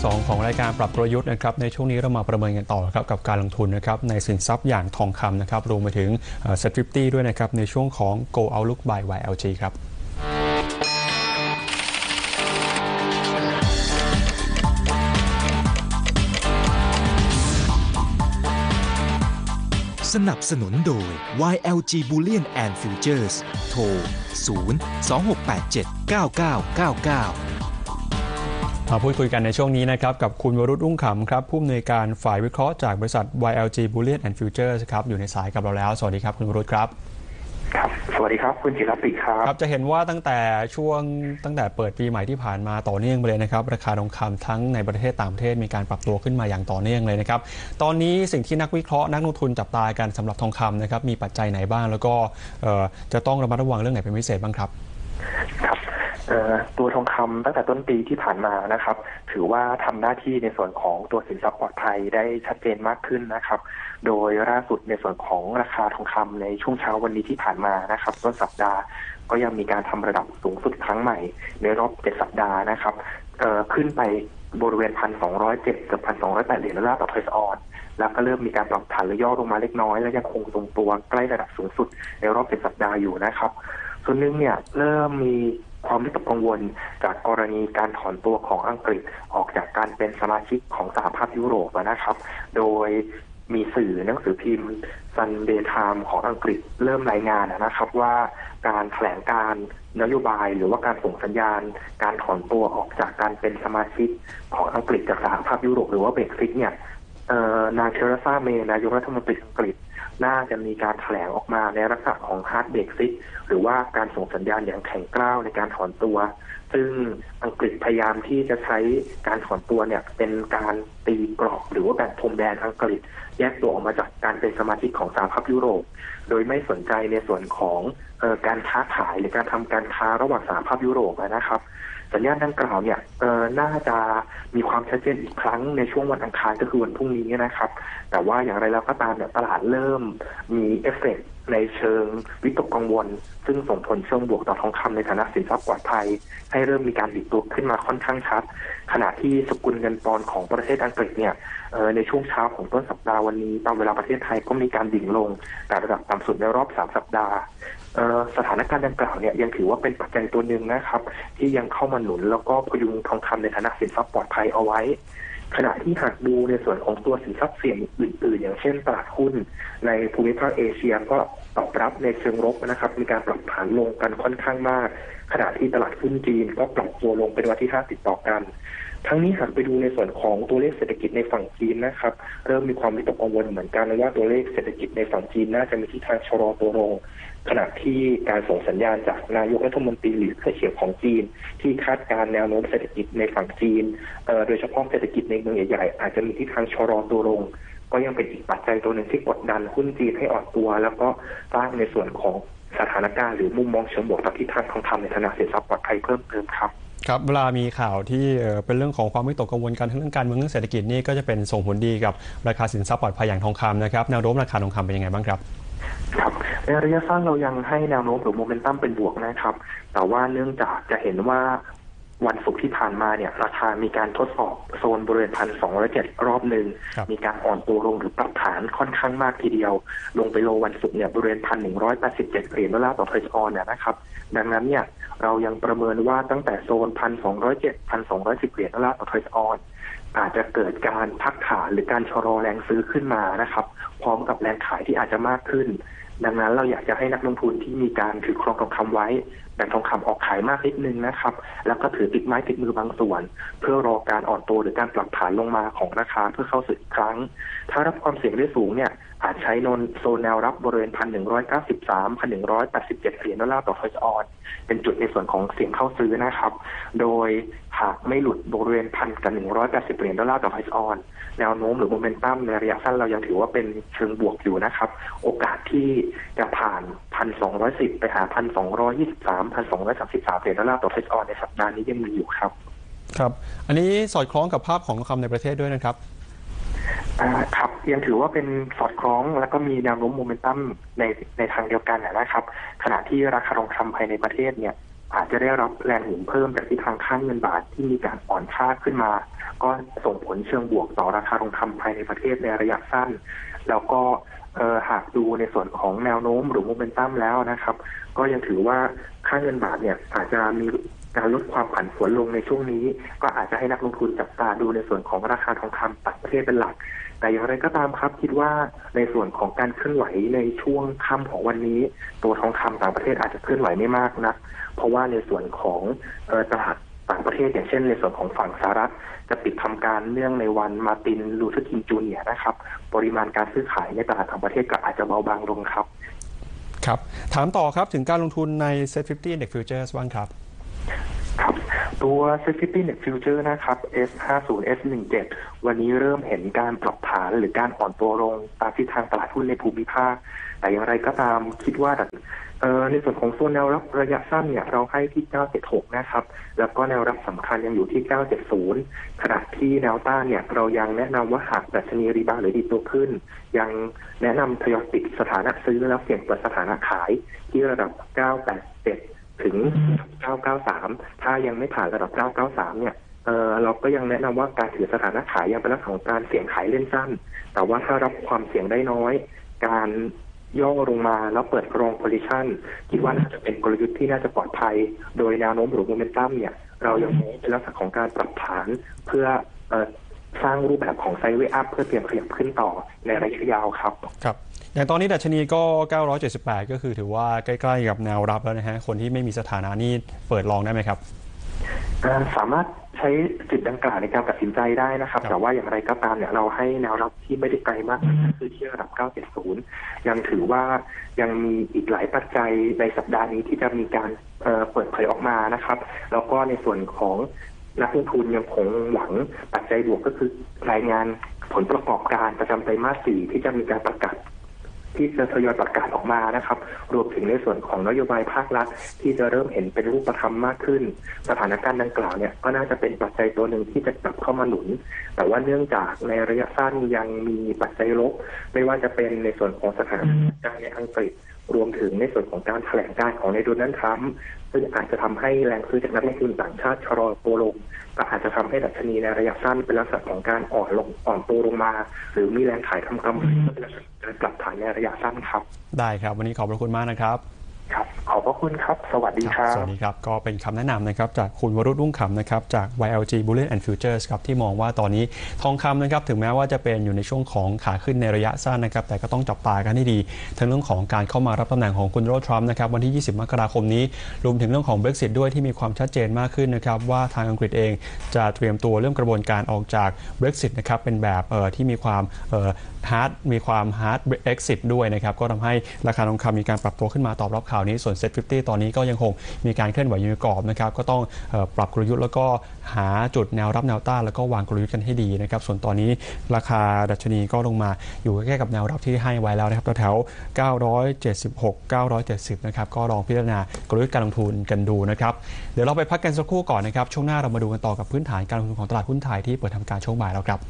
ที่ 2 ของรายการปรับกลยุทธ์นะครับในช่วงนี้เรามาประเมินกันต่อครับกับการลงทุนนะครับในสินทรัพย์อย่างทองคำนะครับรวมไปถึงเซ็ตฟิฟตี้ด้วยนะครับในช่วงของ Go Outlook by YLG ครับสนับสนุนโดย YLG Bullion and Futures โทร 0 2687 9999 มาพูดคุยกันในช่วงนี้นะครับ กับคุณวรุษรุ่งขำครับผู้อำนวยการฝ่ายวิเคราะห์จากบริษัท YLG Bullion and Futures ครับอยู่ในสายกับเราแล้ว สวัสดีครับคุณวรุษครับครับ สวัสดีครับ คุณจิรปิครับครับ จะเห็นว่าตั้งแต่ช่วงตั้งแต่เปิดปีใหม่ที่ผ่านมาต่อเนื่องไปเลยนะครับ ราคาทองคำทั้งในประเทศต่างประเทศมีการปรับตัวขึ้นมาอย่างต่อเนื่องเลยนะครับ ตอนนี้สิ่งที่นักวิเคราะห์นักลงทุนจับตากันสำหรับทองคำนะครับมีปัจจัยไหนบ้างแล้วก็เอ่อจะต้องระมัดระวังเรื่องไหนเป็นพิเศษบ้างครับครับเอ่อ ตัวทองคำตั้งแต่ต้นปีที่ผ่านมานะครับ ถือว่าทำหน้าที่ในส่วนของตัวสินทรัพย์ปลอดภัยได้ชัดเจนมากขึ้นนะครับ โดยล่าสุดในส่วนของราคาทองคำในช่วงเช้าวันนี้ที่ผ่านมานะครับต้นสัปดาห์ก็ยังมีการทำระดับสูงสุดครั้งใหม่ ในรอบเจ็ดสัปดาห์นะครับขึ้นไปบริเวณพันสองร้อยเจ็ดกับพันสองร้อยแปดเหรียญดอลลาร์ต่อเทรซออนแล้วก็เริ่มมีการปรับฐานและย่อลงมาเล็กน้อย และยังคงทรงตัวใกล้ระดับสูงสุดในรอบเจ็ดสัปดาห์อยู่นะครับ ส่วนหนึ่งเนี่ยเริ่มมี ความวิตกกังวลจากกรณีการถอนตัวของอังกฤษออกจากการเป็นสมาชิกของสหภาพยุโรปนะครับ โดยมีสื่อหนังสือพิมพ์ Sunday Times ของอังกฤษเริ่มรายงานนะครับว่าการแถลงการนโยบายหรือว่าการส่งสัญญาณ การถอนตัวออกจากการเป็นสมาชิกของอังกฤษจากสหภาพยุโรปหรือว่า Brexit เนี่ย นางเทเรซาเมย์นายกรัฐมนตรีอังกฤษ น่าจะมีการแถลงออกมาในลักษณะของ hard Brexit หรือว่าการส่งสัญญาณอย่างแข็งกร้าวในการถอนตัว ซึ่งอังกฤษพยายามที่จะใช้การถอนตัวเนี่ยเป็นการตีกรอบหรือว่าแบ่งพรมแดนอังกฤษ แยกตัวออกมาจากการเป็นสมาชิกของสหภาพยุโรป โดยไม่สนใจในส่วนของเอ่อการค้าขายหรือการทำการค้าระหว่างสหภาพยุโรปนะครับ สัญญาณดังกล่าวเนี่ยเออน่าจะมีความชัดเจนอีกครั้งในช่วงวันอังคารก็คือวันพรุ่งนี้นะครับ แต่ว่าอย่างไรแล้วก็ตามเนี่ยตลาดเริ่มมีเอฟเฟกต์ในเชิงวิตกกังวล ซึ่งส่งผลเชิงบวกต่อทองคำในฐานะสินทรัพย์ปลอดภัย ให้เริ่มมีการดิดตัวขึ้นมาค่อนข้างชัด ขณะที่สกุลเงินปอนด์ของประเทศอังกฤษเนี่ย ในช่วงเช้าของต้นสัปดาห์วันนี้ตามเวลาประเทศไทยก็มีการดิ่งลงแตะระดับต่ำสุดในรอบ 3 สัปดาห์สถานการณ์ดังกล่าวเนี่ยยังถือว่าเป็นปัจจัยตัวหนึ่งนะครับ ที่ยังเข้ามาหนุนแล้วก็พยุงทองคำในฐานะสินทรัพย์ปลอดภัยเอาไว้ ขณะที่หากดูในส่วนของตัวสินทรัพย์เสี่ยงอื่น ๆ อย่างเช่นตลาดหุ้นในภูมิภาคเอเชียก็ตอบรับในเชิงลบนะครับ มีการปรับฐานลงกันค่อนข้างมาก ขณะที่ตลาดหุ้นจีนก็ปรับตัวลงเป็นวันที่5ติดต่อกัน ทั้งนี้หากไปดูในส่วนของตัวเลขเศรษฐกิจในฝั่งจีนนะครับ เริ่มมีความวิตกกังวลเหมือนกันว่าตัวเลขเศรษฐกิจในฝั่งจีนน่าจะมีทิศทางชะลอตัวลงขณะที่การส่งสัญญาณจากนายกรัฐมนตรีหรือเสี่ยวของจีน ที่คาดการณ์แนวโน้มเศรษฐกิจในฝั่งจีนโดยเฉพาะเศรษฐกิจในเมืองใหญ่ๆอาจจะมีทิศทางชะลอตัวลง ก็ยังเป็นอีกปัจจัยตัวหนึ่งที่กดดันหุ้นจีนให้อ่อนตัว แล้วก็สร้างในส่วนของสถานการณ์หรือมุมมองเชิงบวกต่อทิศทางทองคำในฐานะสินทรัพย์ปลอดภัยเพิ่มเติมครับ ครับเวลามีข่าวที่เป็นเรื่องของความวิตกกังวลกันทั้งเรื่องการเมืองเรื่องเศรษฐกิจนี่ก็จะเป็นส่งผลดีกับราคาสินทรัพย์ปลอดภัยอย่างทองคำนะครับแนวโน้มราคาทองคำเป็นยังไงบ้างครับครับในระยะสั้นเรายังให้แนวโน้มหรือโมเมนตัมเป็นบวกนะครับ แต่ว่าเนื่องจากจะเห็นว่า วันศุกร์ที่ผ่านมาเนี่ยราคามีการทดสอบโซนบริเวณพันสองร้อยเจ็ดรอบหนึ่งครับมีการอ่อนตัวลงหรือปรับฐานค่อนข้างมากทีเดียว ลงไป low วันศุกร์เนี่ยบริเวณพันหนึ่งร้อยแปดสิบเจ็ดเหรียญดอลลาร์ต่อ troy ounce เนี่ยนะครับ ดังนั้นเนี่ยเรายังประเมินว่าตั้งแต่โซนพันสองร้อยเจ็ดพันสองร้อยสิบเหรียญดอลลาร์ต่อ troy ounce อาจจะเกิดการพักฐานหรือการชะลอแรงซื้อขึ้นมานะครับ พร้อมกับแรงขายที่อาจจะมากขึ้นดังนั้นเราอยากจะให้นักลงทุนที่มีการถือครองทองคำไว้แบ่งทองคำออกขายมากนิดนึงนะครับ แล้วก็ถือติดไม้ติดมือบางส่วน เพื่อรอการอ่อนตัวหรือการปรับฐานลงมาของราคาเพื่อเข้าสู่อีกครั้ง ถ้ารับความเสี่ยงได้สูงเนี่ยอาจใช้นนโซนแนวรับบริเวณพันหนึ่งร้อยเก้าสิบสามพันหนึ่งร้อยแปดสิบเจ็ดเหรียญดอลลาร์ต่อ troy ounce เป็นจุดในส่วนของเสี่ยงเข้าซื้อนะครับ โดยหากไม่หลุดบริเวณพันกับหนึ่งร้อยแปดสิบเหรียญดอลลาร์ต่อไพซ์ออนแนวโน้มหรือโมเมนตัมในระยะสั้นเรายังถือว่าเป็นเชิงบวกอยู่นะครับ โอกาสที่จะผ่าน พันสองร้อยสิบไปหาพันสองร้อยยี่สิบสามพันสองร้อยสามสิบสามเหรียญดอลลาร์ต่อไพซ์ออนในสัปดาห์นี้ยังมีอยู่ครับ ครับ อันนี้สอดคล้องกับภาพของทองคำในประเทศด้วยนะครับอ่อ่าครับยังถือว่าเป็นสอดคล้องแล้วก็มีแนวโน้มโมเมนตัมในในทางเดียวกันนะครับ ขณะที่ราคาทองคำภายในประเทศเนี่ย อาจจะได้รับแรงหนุนเพิ่มจากทิศทางค่าเงินบาทที่มีการอ่อนค่าขึ้นมา ก็ส่งผลเชิงบวกต่อราคาทองคำภายในประเทศในระยะสั้น แล้วก็หากดูในส่วนของแนวโน้มหรือโมเมนตัมแล้วนะครับ ก็ยังถือว่าค่าเงินบาทเนี่ยอาจจะมีการลดความผันผวนลงในช่วงนี้ ก็อาจจะให้นักลงทุนจับตาดูในส่วนของราคาทองคำต่างประเทศเป็นหลัก แต่อย่างไรก็ตามครับคิดว่าในส่วนของการเคลื่อนไหวในช่วงค่ำของวันนี้ ตัวทองคำต่างประเทศอาจจะเคลื่อนไหวไม่มากนัก เพราะว่าในส่วนของเอ่อตลาดต่างประเทศอย่างเช่นในส่วนของฝั่งสหรัฐ จะปิดทำการเนื่องในวันมาร์ตินลูเธอร์คิงจูเนียร์นะครับ ปริมาณการซื้อขายในตลาดต่างประเทศก็อาจจะเบาบางลงครับ ครับ ถามต่อครับถึงการลงทุนใน Set 50 Index Futures บ้างครับครับ ตัว s e c u r i t y Net Future นะครับ S50 S17 วันนี้เริ่มเห็นการปรับฐานหรือการอ่อนตัวลงตามทิศทางตลาดหุ้นในภูมิภาค แต่อย่างไรก็ตามคิดว่าในส่วนของโซนแนวรับระยะสั้นเนี่ยเราให้ที่ 976 นะครับ แล้วก็แนวรับสำคัญยังอยู่ที่ 970 ขณะที่แนวต้านเนี่ยเรายังแนะนำว่าหากดัชนีรีบาวหรือดีตัวขึ้น ยังแนะนำทยอยปิดสถานะซื้อแล้วเสี่ยงเปิดสถานะขายที่ระดับ 987 ถึง 993 ถ้ายังไม่ผ่านระดับ 993 เนี่ยเออเราก็ยังแนะนำว่าการถือสถานะขายยังเป็นลักษณะของการเสี่ยงขายเล่นสั้น แต่ว่าถ้ารับความเสี่ยงได้น้อย การย่อลงมาแล้วเปิด long position คิดว่าน่าจะเป็นกลยุทธ์ที่น่าจะปลอดภัย โดยแนวโน้มหรือโมเมนตัมเนี่ย เรายังมองเป็นลักษณะของการปรับฐานเพื่อเอ่อสร้างรูปแบบของ sideway up เพื่อเตรียมขยับขึ้นต่อในระยะยาวครับ ครับ อย่างตอนนี้ดัชนีก็ 978 ก็คือถือว่าใกล้ๆกับแนวรับแล้วนะฮะ คนที่ไม่มีสถานะนี่เปิด long ได้ไหมครับอ่าสามารถใช้สิทธิ์ดังกล่าวในการตัดสินใจได้นะครับครับ แต่ว่าอย่างไรก็ตามเนี่ยเราให้แนวรับที่ไม่ได้ไกลมากก็คือที่ระดับ 970 ยังถือว่ายังมีอีกหลายปัจจัยในสัปดาห์นี้ที่จะมีการเอ่อเปิดเผยออกมานะครับ แล้วก็ในส่วนของนักลงทุนยังคงหวังปัจจัยบวกก็คือรายงานผลประกอบการประจำไตรมาสสี่ที่จะมีการประกาศ ที่จะทยอยประกาศออกมานะครับ รวมถึงในส่วนของนโยบายภาครัฐที่จะเริ่มเห็นเป็นรูปธรรมมากขึ้น สถานการณ์ดังกล่าวเนี่ยก็น่าจะเป็นปัจจัยตัวหนึ่งที่จะกลับเข้ามาหนุน แต่ว่าเนื่องจากในระยะสั้นยังมีปัจจัยลบไม่ว่าจะเป็นในส่วนของสถานการณ์ในอังกฤษ รวมถึงในส่วนของการแถลงการของในโดนัลด์ทรัมป์ซึ่งอาจจะทำให้แรงซื้อจากนักลงทุนต่างชาติชะลอตัวลงก็อาจจะทำให้ดัชนีในระยะสั้นเป็นลักษณะของการอ่อนลงอ่อนตัวลงมา หรือมีแรงขายทำกำไรเป็นลักษณะการปรับฐานในระยะสั้นครับ ได้ครับ วันนี้ขอบพระคุณมากนะครับ ครับขอบพระคุณครับ สวัสดีครับ สวัสดีครับ ก็เป็นคำแนะนำนะครับจากคุณวรุษรุ่งคำนะครับจาก YLG Bullion and Futures ครับที่มองว่าตอนนี้ทองคำนะครับถึงแม้ว่าจะเป็นอยู่ในช่วงของขาขึ้นในระยะสั้นนะครับแต่ก็ต้องจับตากันให้ดี ทั้งเรื่องของการเข้ามารับตำแหน่งของคุณโดนัลด์ทรัมป์นะครับวันที่ 20 มกราคมนี้ รวมถึงเรื่องของ Brexit ด้วยที่มีความชัดเจนมากขึ้นนะครับว่าทางอังกฤษเองจะเตรียมตัวเรื่องกระบวนการออกจาก Brexit นะครับเป็นแบบเอ่อที่มีความเอ่อ hard มีความ hard exit ด้วยนะครับก็ทำให้ราคาทองคำมีการปรับตัวขึ้นมาตอบรับข่าวนี้ส่วน Set 50ตอนนี้ก็ยังคงมีการเคลื่อนไหวอยู่ในกรอบนะครับก็ต้องปรับกลยุทธ์แล้วก็หาจุดแนวรับแนวต้านแล้วก็วางกลยุทธ์กันให้ดีนะครับส่วนตอนนี้ราคาดัชนีก็ลงมาอยู่ใกล้ๆกับแนวรับที่ให้ไว้แล้วนะครับแถวๆ976 970นะครับก็ลองพิจารณากลยุทธ์การลงทุนกันดูนะครับเดี๋ยวเราไปพักกันสักครู่ก่อนนะครับช่วงหน้าเรามาดูกันต่อกับพื้นฐานการลงทุนของตลาดหุ้นไทยที่เปิดทำการช่วงบ่ายแล้วครับ